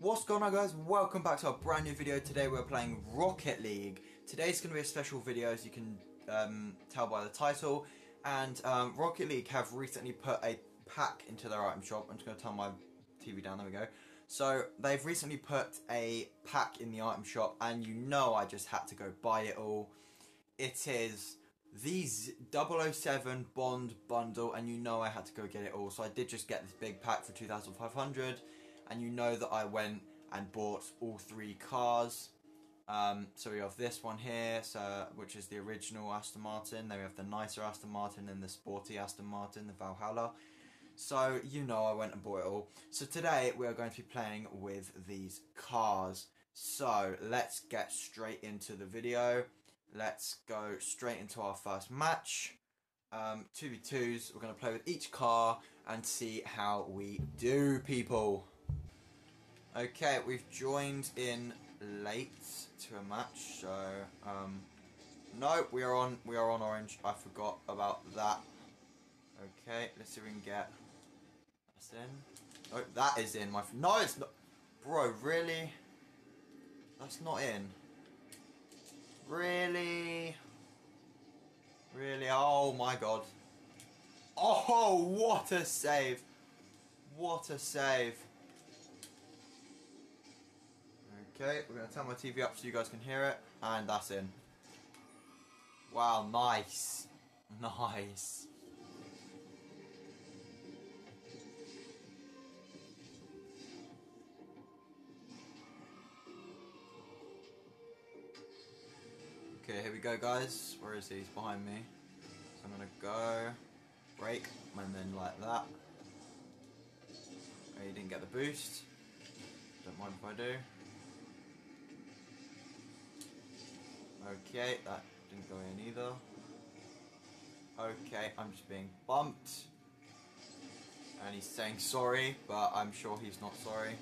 What's going on guys? Welcome back to a brand new video. Today we're playing Rocket League. Today's going to be a special video as you can um, tell by the title. And um, Rocket League have recently put a pack into their item shop. I'm just going to turn my TV down, there we go. So they've recently put a pack in the item shop and you know I just had to go buy it all. It is these 007 Bond bundle and you know I had to go get it all. So I did just get this big pack for 2500 and you know that I went and bought all three cars. Um, so we have this one here, so which is the original Aston Martin. Then we have the nicer Aston Martin and the sporty Aston Martin, the Valhalla. So you know I went and bought it all. So today we are going to be playing with these cars. So let's get straight into the video. Let's go straight into our first match. Um, 2v2s, we're going to play with each car and see how we do, people. Okay, we've joined in late to a match, so um, no, we are on we are on orange. I forgot about that. Okay, let's see if we can get that's in. Oh, that is in my. No, it's not. Bro, really? That's not in. Really? Really? Oh my god. Oh, what a save! What a save! Okay, we're going to turn my TV up so you guys can hear it, and that's in. Wow, nice. Nice. Okay, here we go guys. Where is he? He's behind me. So I'm to go, break, and then like that. Okay, he didn't get the boost. Don't mind if I do. Okay, that didn't go in either. Okay, I'm just being bumped. And he's saying sorry, but I'm sure he's not sorry.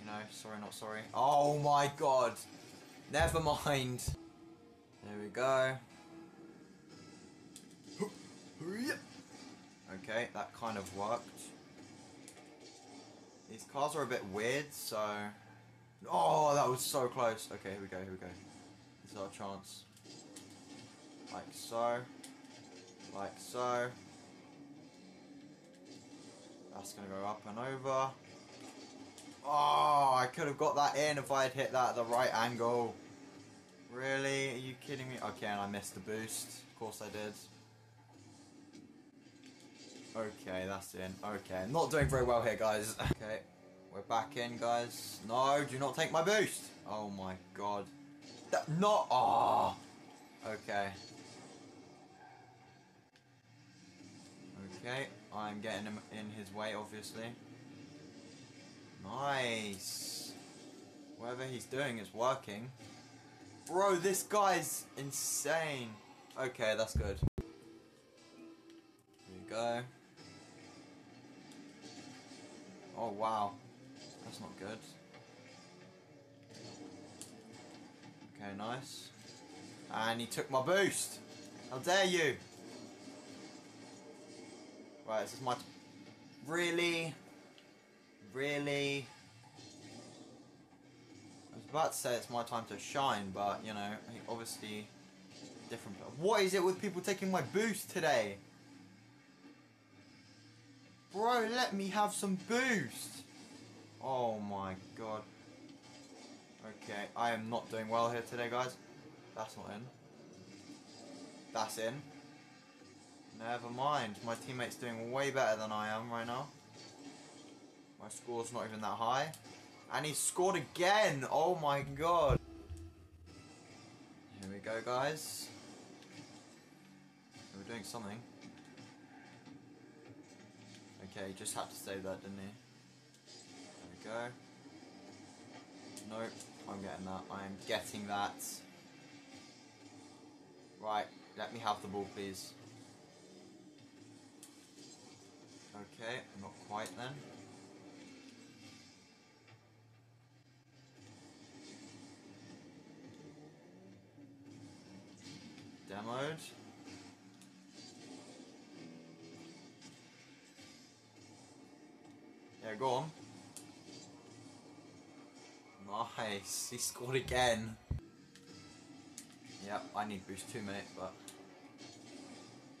You know, sorry, not sorry. Oh my god! Never mind. There we go. Okay, that kind of worked. These cars are a bit weird, so... Oh, that was so close. Okay, here we go, here we go. Our chance. Like so. Like so. That's going to go up and over. Oh, I could have got that in if I had hit that at the right angle. Really? Are you kidding me? Okay, and I missed the boost. Of course I did. Okay, that's in. Okay, not doing very well here, guys. Okay, we're back in, guys. No, do not take my boost. Oh my god. That, not. Oh. Okay. Okay, I'm getting him in his way, obviously. Nice. Whatever he's doing is working. Bro, this guy's insane. Okay, that's good. Here we go. Oh, wow. That's not good. Okay, nice. And he took my boost. How dare you? Right, this is my... Really? Really? I was about to say it's my time to shine, but, you know, obviously... Different... What is it with people taking my boost today? Bro, let me have some boost! Oh my god. Okay, I am not doing well here today, guys. That's not in. That's in. Never mind. My teammate's doing way better than I am right now. My score's not even that high. And he scored again! Oh my god! Here we go, guys. We're doing something. Okay, just had to say that, didn't he? There we go. Nope. I'm getting that. I am getting that. Right, let me have the ball, please. Okay, not quite then. Demoed. Yeah, go on. Nice. He scored again. Yep, I need boost two minutes, but...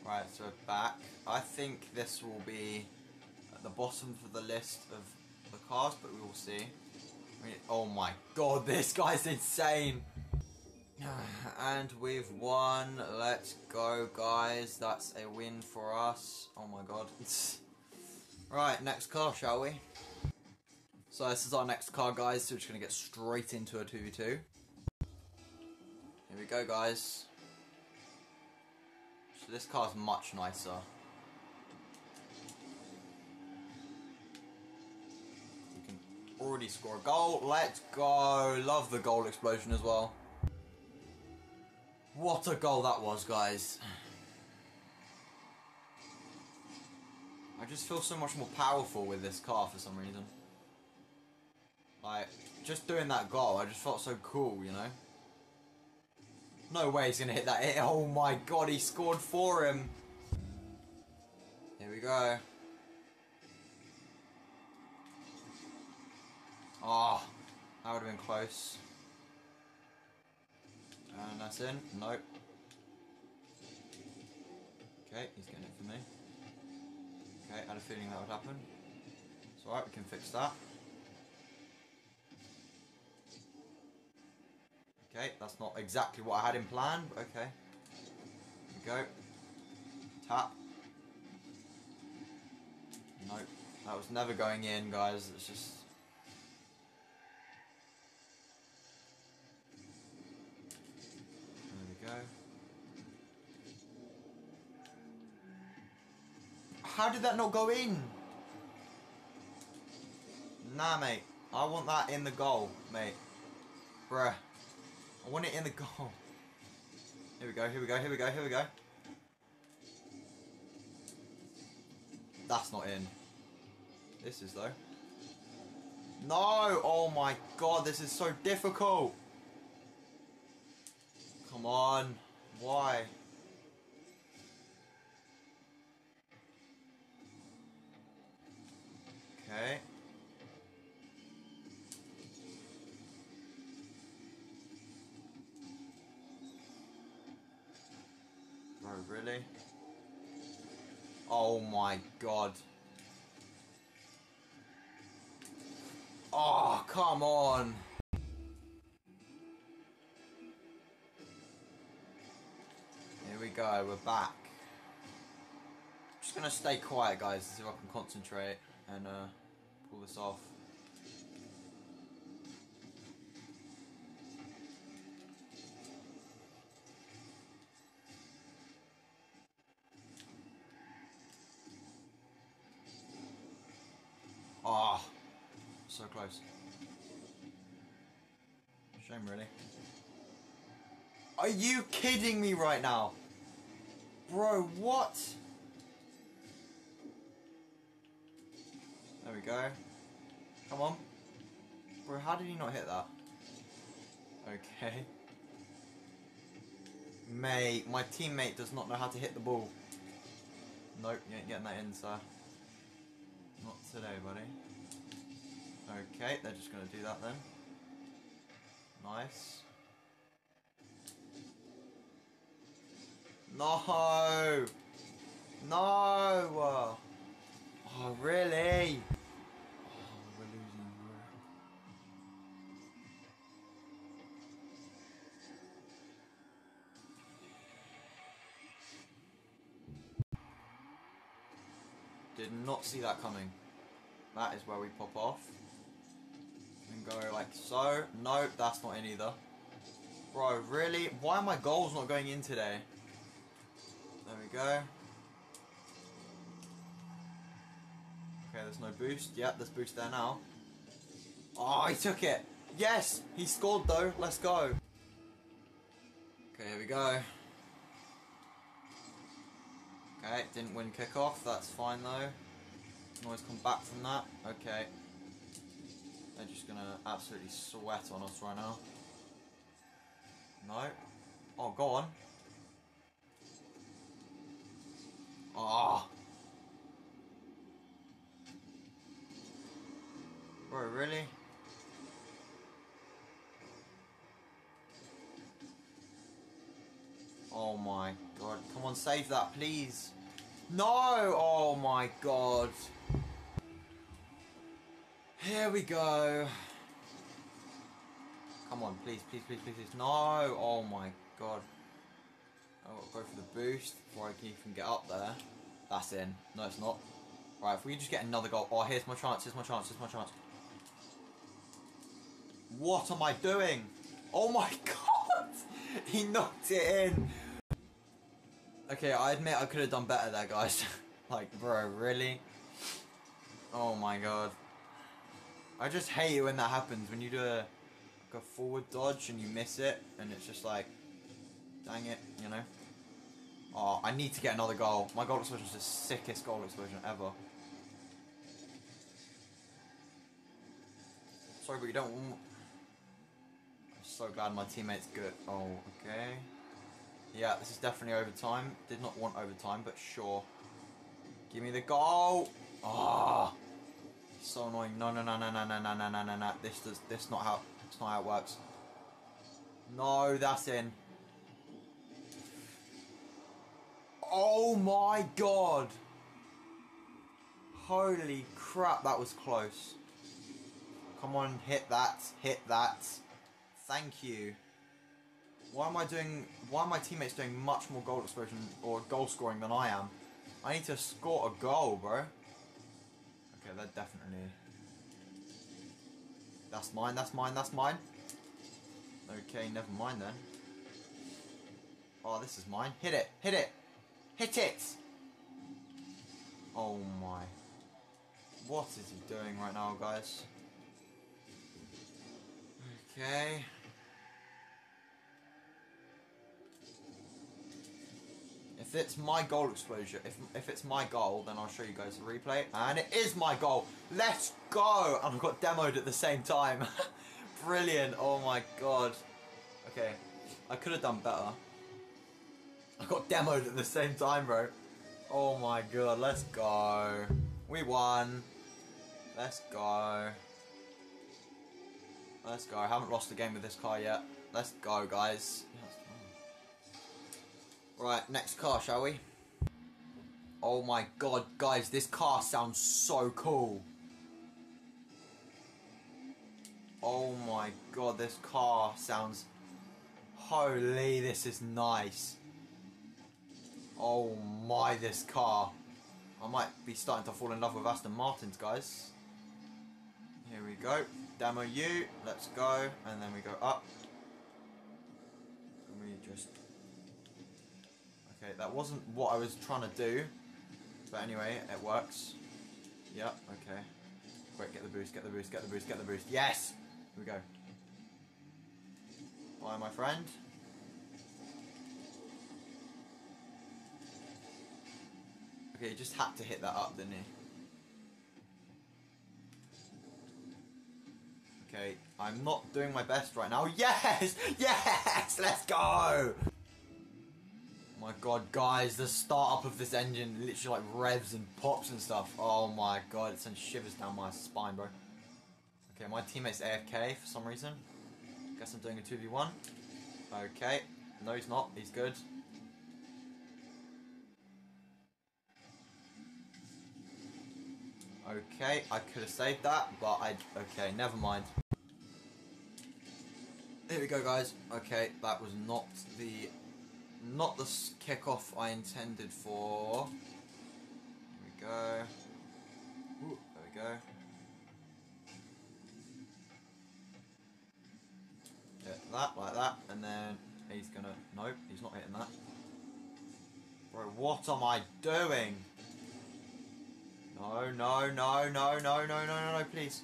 Right, so we're back. I think this will be at the bottom for the list of the cars, but we will see. I mean, oh my god, this guy's insane! And we've won. Let's go, guys. That's a win for us. Oh my god. right, next car, shall we? So this is our next car, guys. So we're just going to get straight into a 2v2. Here we go, guys. So this car's much nicer. We can already score a goal. Let's go. Love the goal explosion as well. What a goal that was, guys. I just feel so much more powerful with this car for some reason. Like, just doing that goal, I just felt so cool, you know? No way he's gonna hit that hit. Oh my god, he scored for him. Here we go. Oh, that would have been close. And that's in. Nope. Okay, he's getting it for me. Okay, I had a feeling that would happen. It's alright, we can fix that. Okay, that's not exactly what I had in plan, but okay. Go. Tap. Nope. That was never going in, guys. It's just... There we go. How did that not go in? Nah, mate. I want that in the goal, mate. Bruh. I want it in the goal. Here we go, here we go, here we go, here we go. That's not in. This is though. No! Oh my god, this is so difficult! Come on. Why? Okay. Oh my god. Oh, come on. Here we go, we're back. Just gonna stay quiet, guys, so I can concentrate and uh, pull this off. Shame, really. Are you kidding me right now? Bro, what? There we go. Come on. Bro, how did he not hit that? Okay. Mate, my teammate does not know how to hit the ball. Nope, you ain't getting that in, sir. Not today, buddy. Okay, they're just going to do that then. Nice. No! No! Oh, really? Oh, we're losing. Did not see that coming. That is where we pop off. Go like so. Nope, that's not in either. Bro, really? Why are my goals not going in today? There we go. Okay, there's no boost. Yep, there's boost there now. Oh, he took it. Yes, he scored though. Let's go. Okay, here we go. Okay, didn't win kickoff. That's fine though. Always come back from that. Okay. They're just going to absolutely sweat on us right now. No. Oh, go on. Ah. Oh. Bro, really? Oh my god. Come on, save that, please. No! Oh my god. Here we go. Come on, please, please, please, please, please. No! Oh my god. Oh, go for the boost before I can even get up there. That's in. No, it's not. Right, if we just get another goal. Oh, here's my chance, here's my chance, here's my chance. What am I doing? Oh my god! He knocked it in! Okay, I admit I could have done better there, guys. like, bro, really? Oh my god. I just hate it when that happens, when you do a, like a forward dodge and you miss it, and it's just like, dang it, you know? Oh, I need to get another goal. My goal explosion is the sickest goal explosion ever. Sorry, but you don't... want... I'm so glad my teammate's good. Oh, okay. Yeah, this is definitely overtime. Did not want overtime, but sure. Give me the goal. Ah, oh, so annoying. No, no, no, no, no, no, no, no, no, no, no. This does. This not how. It's not how it works. No, that's in. Oh my god. Holy crap, that was close. Come on, hit that, hit that. Thank you. Why am I doing... Why are my teammates doing much more goal explosion or goal scoring than I am? I need to score a goal, bro. Okay, that definitely... That's mine, that's mine, that's mine. Okay, never mind then. Oh, this is mine. Hit it, hit it, hit it! Oh my. What is he doing right now, guys? Okay. If it's my goal exposure, if, if it's my goal, then I'll show you guys the replay. And it is my goal. Let's go! And I've got demoed at the same time. Brilliant. Oh my god. Okay. I could have done better. I got demoed at the same time, bro. Oh my god. Let's go. We won. Let's go. Let's go. I haven't lost a game with this car yet. Let's go, guys. Right, next car, shall we? Oh my god, guys, this car sounds so cool. Oh my god, this car sounds... Holy, this is nice. Oh my, this car. I might be starting to fall in love with Aston Martins, guys. Here we go. Demo U. Let's go. And then we go up. And we just Okay, that wasn't what I was trying to do. But anyway, it works. Yep, okay. Quick, get the boost, get the boost, get the boost, get the boost. Yes! Here we go. Bye, my friend. Okay, he just had to hit that up, didn't he? Okay, I'm not doing my best right now. Yes! Yes! Let's go! My god, guys, the startup of this engine literally like revs and pops and stuff. Oh my god, it sends shivers down my spine, bro. Okay, my teammate's AFK for some reason. Guess I'm doing a 2v1. Okay. No, he's not. He's good. Okay, I could have saved that, but I... Okay, never mind. Here we go, guys. Okay, that was not the not the kickoff I intended for. Here we go. Ooh, there we go. Hit that like that, and then he's gonna. Nope, he's not hitting that. Bro, what am I doing? No, no, no, no, no, no, no, no, no, please.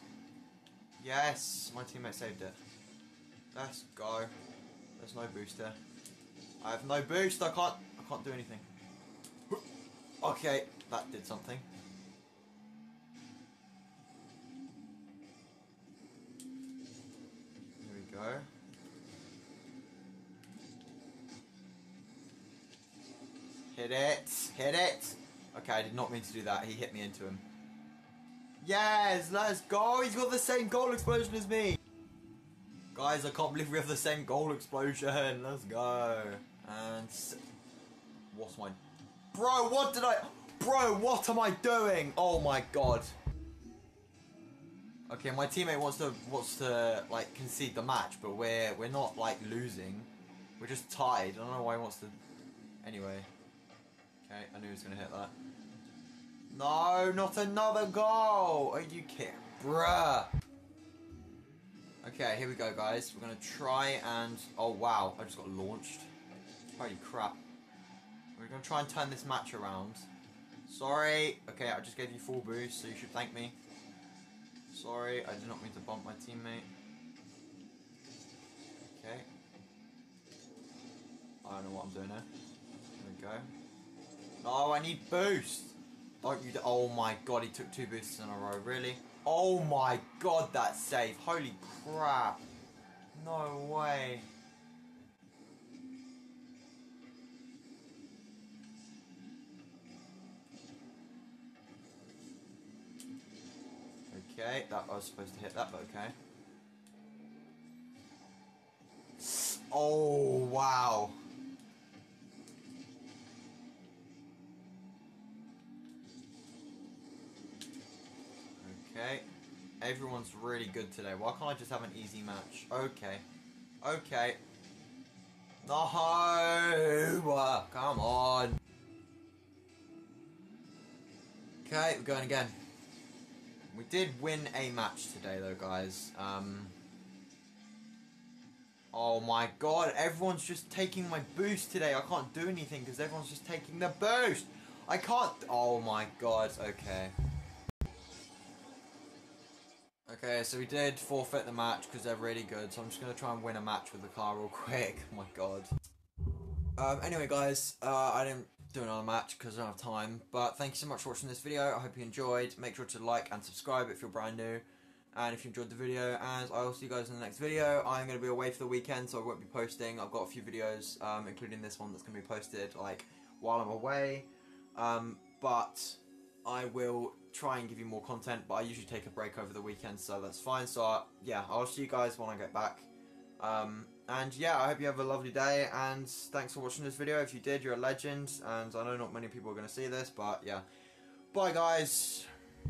Yes, my teammate saved it. Let's go. There's no booster. I have no boost. I can't. I can't do anything. Okay, that did something. Here we go. Hit it! Hit it! Okay, I did not mean to do that. He hit me into him. Yes, let's go! He's got the same goal explosion as me! Guys, I can't believe we have the same goal explosion. Let's go. And What am I... Bro, what did I... Bro, what am I doing? Oh my god. Okay, my teammate wants to wants to like concede the match, but we're we're not like losing. We're just tied. I don't know why he wants to. Anyway. Okay, I knew he was gonna hit that. No, not another goal! Are you kidding? Bruh! Okay, here we go, guys. We're gonna try and... Oh, wow. I just got launched. Holy crap. We're gonna try and turn this match around. Sorry. Okay, I just gave you full boost, so you should thank me. Sorry, I did not mean to bump my teammate. Okay. I don't know what I'm doing here. There we go. No, I need boost! Don't you... Oh my god, he took two boosts in a row. Really? Oh my god, that save. Holy crap. No way. Okay, that I was supposed to hit that, but okay. Oh, wow. Okay. Everyone's really good today. Why can't I just have an easy match? Okay. Okay. No! Come on. Okay, we're going again. We did win a match today, though, guys. Um, oh my god, everyone's just taking my boost today. I can't do anything because everyone's just taking the boost. I can't... Oh my god, okay. Okay, so we did forfeit the match because they're really good, so I'm just going to try and win a match with the car real quick. Oh my god. Um, anyway, guys, uh, I didn't do another match because I don't have time, but thank you so much for watching this video. I hope you enjoyed. Make sure to like and subscribe if you're brand new, and if you enjoyed the video, and I will see you guys in the next video. I'm going to be away for the weekend, so I won't be posting. I've got a few videos, um, including this one that's going to be posted, like, while I'm away, um, but I will try and give you more content, but I usually take a break over the weekend, so that's fine. So, uh, yeah, I'll see you guys when I get back. Um, and yeah, I hope you have a lovely day, and thanks for watching this video. If you did, you're a legend, and I know not many people are going to see this, but yeah. Bye, guys.